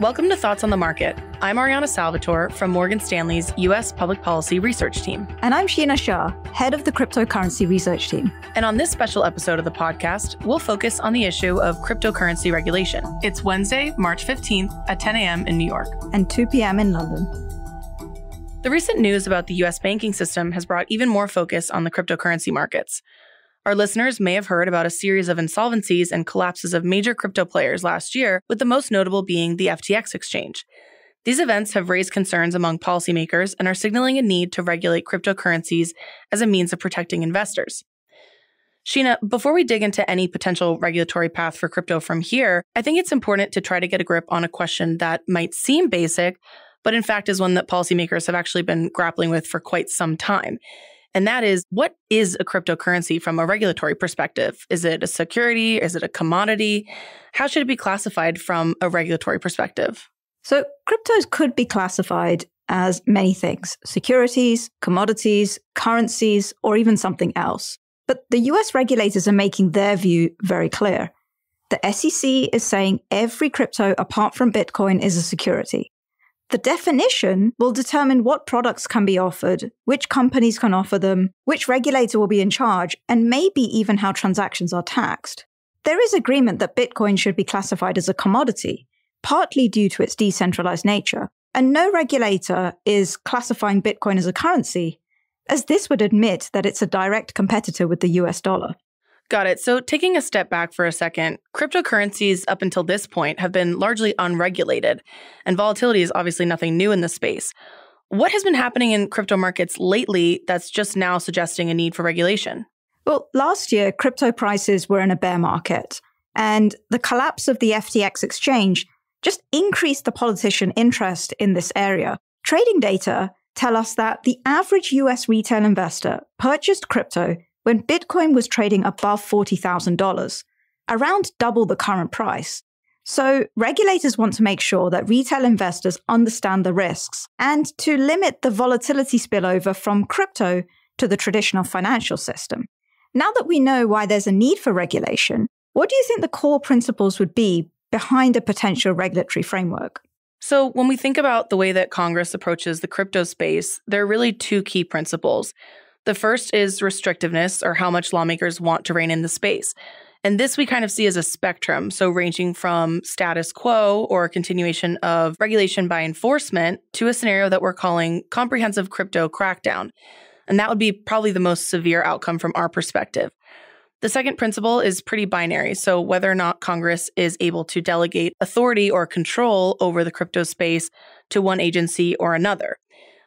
Welcome to Thoughts on the Market. I'm Ariana Salvatore from Morgan Stanley's U.S. Public Policy Research Team. And I'm Sheena Shah, head of the Cryptocurrency Research Team. And on this special episode of the podcast, we'll focus on the issue of cryptocurrency regulation. It's Wednesday, March 15th at 10 a.m. in New York and 2 p.m. in London. The recent news about the U.S. banking system has brought even more focus on the cryptocurrency markets. Our listeners may have heard about a series of insolvencies and collapses of major crypto players last year, with the most notable being the FTX exchange. These events have raised concerns among policymakers and are signaling a need to regulate cryptocurrencies as a means of protecting investors. Sheena, before we dig into any potential regulatory path for crypto from here, I think it's important to try to get a grip on a question that might seem basic, but in fact is one that policymakers have actually been grappling with for quite some time. And that is what is a cryptocurrency from a regulatory perspective? Is it a security? Is it a commodity? How should it be classified from a regulatory perspective? So, cryptos could be classified as many things securities, commodities, currencies, or even something else. But the US regulators are making their view very clear. The SEC is saying every crypto apart from Bitcoin is a security. The definition will determine what products can be offered, which companies can offer them, which regulator will be in charge, and maybe even how transactions are taxed. There is agreement that Bitcoin should be classified as a commodity, partly due to its decentralized nature, and no regulator is classifying Bitcoin as a currency, as this would admit that it's a direct competitor with the US dollar. Got it. So, taking a step back for a second, cryptocurrencies up until this point have been largely unregulated, and volatility is obviously nothing new in this space. What has been happening in crypto markets lately that's just now suggesting a need for regulation? Well, last year, crypto prices were in a bear market, and the collapse of the FTX exchange just increased the politician interest in this area. Trading data tell us that the average US retail investor purchased crypto when Bitcoin was trading above $40,000, around double the current price. So, regulators want to make sure that retail investors understand the risks and to limit the volatility spillover from crypto to the traditional financial system. Now that we know why there's a need for regulation, what do you think the core principles would be behind a potential regulatory framework? So, when we think about the way that Congress approaches the crypto space, there are really two key principles. The first is restrictiveness, or how much lawmakers want to rein in the space. And this we kind of see as a spectrum, so ranging from status quo or continuation of regulation by enforcement to a scenario that we're calling comprehensive crypto crackdown. And that would be probably the most severe outcome from our perspective. The second principle is pretty binary. So, whether or not Congress is able to delegate authority or control over the crypto space to one agency or another.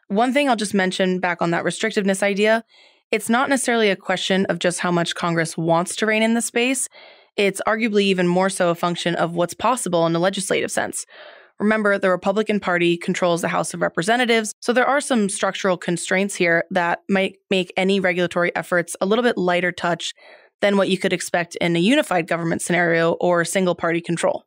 One thing I'll just mention back on that restrictiveness idea it's not necessarily a question of just how much Congress wants to rein in the space. It's arguably even more so a function of what's possible in a legislative sense. Remember, the Republican Party controls the House of Representatives, so there are some structural constraints here that might make any regulatory efforts a little bit lighter touch than what you could expect in a unified government scenario or single party control.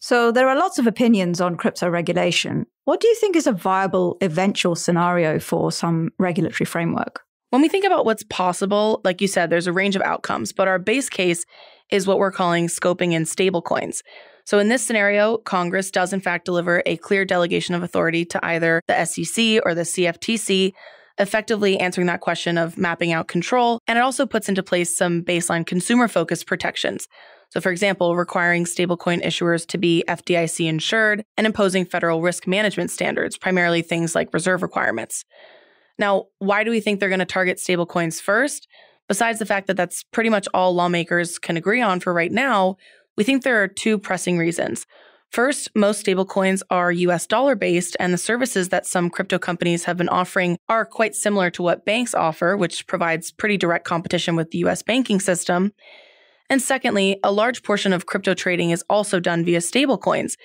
So there are lots of opinions on crypto regulation. What do you think is a viable eventual scenario for some regulatory framework? When we think about what's possible, like you said, there's a range of outcomes, but our base case is what we're calling scoping in stablecoins. So in this scenario, Congress does in fact deliver a clear delegation of authority to either the SEC or the CFTC, effectively answering that question of mapping out control. And it also puts into place some baseline consumer focused protections. So, for example, requiring stablecoin issuers to be FDIC insured and imposing federal risk management standards, primarily things like reserve requirements. Now, why do we think they're going to target stablecoins first? Besides the fact that that's pretty much all lawmakers can agree on for right now, we think there are two pressing reasons. First, most stablecoins are US dollar based, and the services that some crypto companies have been offering are quite similar to what banks offer, which provides pretty direct competition with the US banking system. And secondly, a large portion of crypto trading is also done via stablecoins,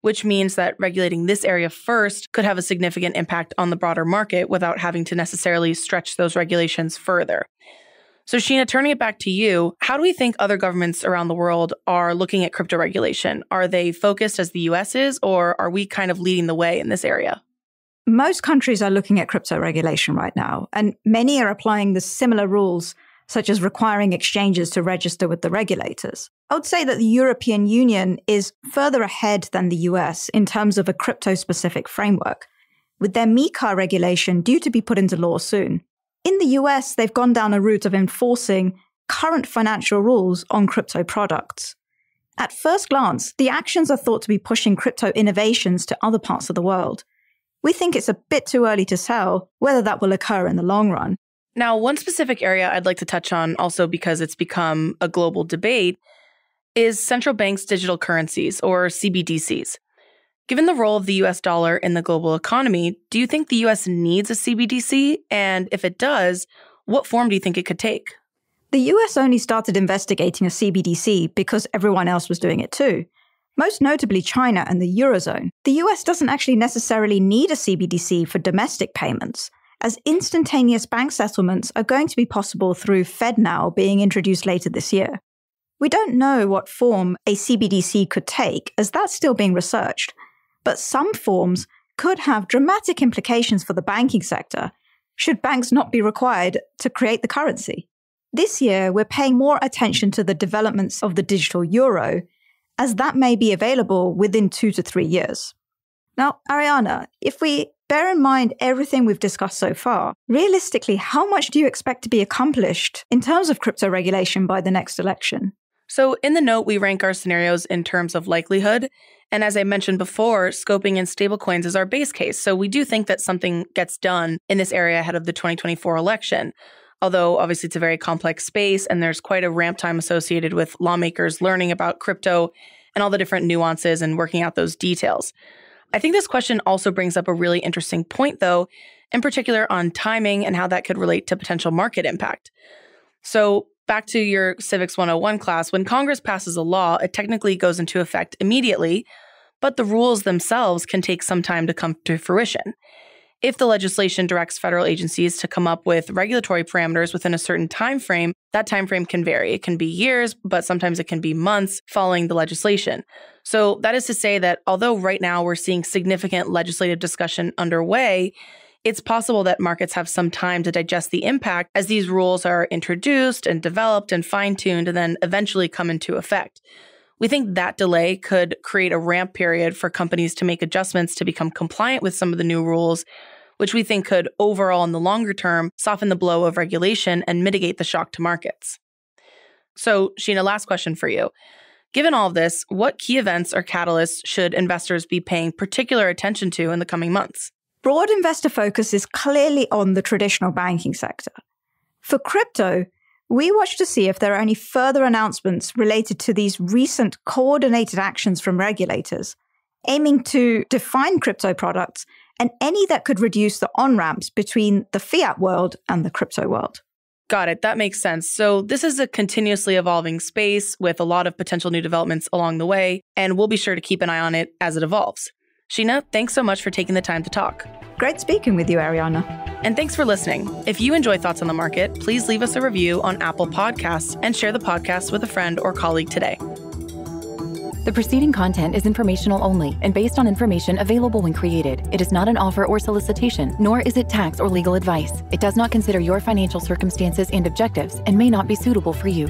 which means that regulating this area first could have a significant impact on the broader market without having to necessarily stretch those regulations further. So, Sheena, turning it back to you, how do we think other governments around the world are looking at crypto regulation? Are they focused as the US is, or are we kind of leading the way in this area? Most countries are looking at crypto regulation right now, and many are applying the similar rules such as requiring exchanges to register with the regulators. I would say that the European Union is further ahead than the US in terms of a crypto specific framework, with their MiCA regulation due to be put into law soon. In the US, they've gone down a route of enforcing current financial rules on crypto products. At first glance, the actions are thought to be pushing crypto innovations to other parts of the world. We think it's a bit too early to tell whether that will occur in the long run. Now, one specific area I'd like to touch on, also because it's become a global debate, is central banks' digital currencies, or CBDCs. Given the role of the US dollar in the global economy, do you think the US needs a CBDC? And if it does, what form do you think it could take? The US only started investigating a CBDC because everyone else was doing it too. Most notably China and the Eurozone. The US doesn't actually necessarily need a CBDC for domestic payments, as instantaneous bank settlements are going to be possible through FedNow being introduced later this year. We don't know what form a CBDC could take, as that's still being researched, but some forms could have dramatic implications for the banking sector should banks not be required to create the currency. This year, we're paying more attention to the developments of the digital euro, as that may be available within two to three years. Now, Ariana, if we bear in mind everything we've discussed so far, realistically, how much do you expect to be accomplished in terms of crypto regulation by the next election? So, in the note, we rank our scenarios in terms of likelihood. And as I mentioned before, scoping in stablecoins is our base case. So, we do think that something gets done in this area ahead of the 2024 election. Although, obviously, it's a very complex space and there's quite a ramp time associated with lawmakers learning about crypto and all the different nuances and working out those details. I think this question also brings up a really interesting point, though, in particular on timing and how that could relate to potential market impact. So, back to your Civics 101 class, when Congress passes a law, it technically goes into effect immediately, but the rules themselves can take some time to come to fruition. If the legislation directs federal agencies to come up with regulatory parameters within a certain time frame, that time frame can vary. It can be years, but sometimes it can be months following the legislation. So that is to say that although right now we're seeing significant legislative discussion underway, it's possible that markets have some time to digest the impact as these rules are introduced and developed and fine tuned and then eventually come into effect. We think that delay could create a ramp period for companies to make adjustments to become compliant with some of the new rules, which we think could overall, in the longer term, soften the blow of regulation and mitigate the shock to markets. So, Sheena, last question for you. Given all of this, what key events or catalysts should investors be paying particular attention to in the coming months? Broad investor focus is clearly on the traditional banking sector. For crypto, we watch to see if there are any further announcements related to these recent coordinated actions from regulators, aiming to define crypto products and any that could reduce the on ramps between the fiat world and the crypto world. Got it. That makes sense. So, this is a continuously evolving space with a lot of potential new developments along the way, and we'll be sure to keep an eye on it as it evolves. Sheena, thanks so much for taking the time to talk. Great speaking with you, Ariana. And thanks for listening. If you enjoy Thoughts on the Market, please leave us a review on Apple Podcasts and share the podcast with a friend or colleague today. The preceding content is informational only and based on information available when created. It is not an offer or solicitation, nor is it tax or legal advice. It does not consider your financial circumstances and objectives and may not be suitable for you.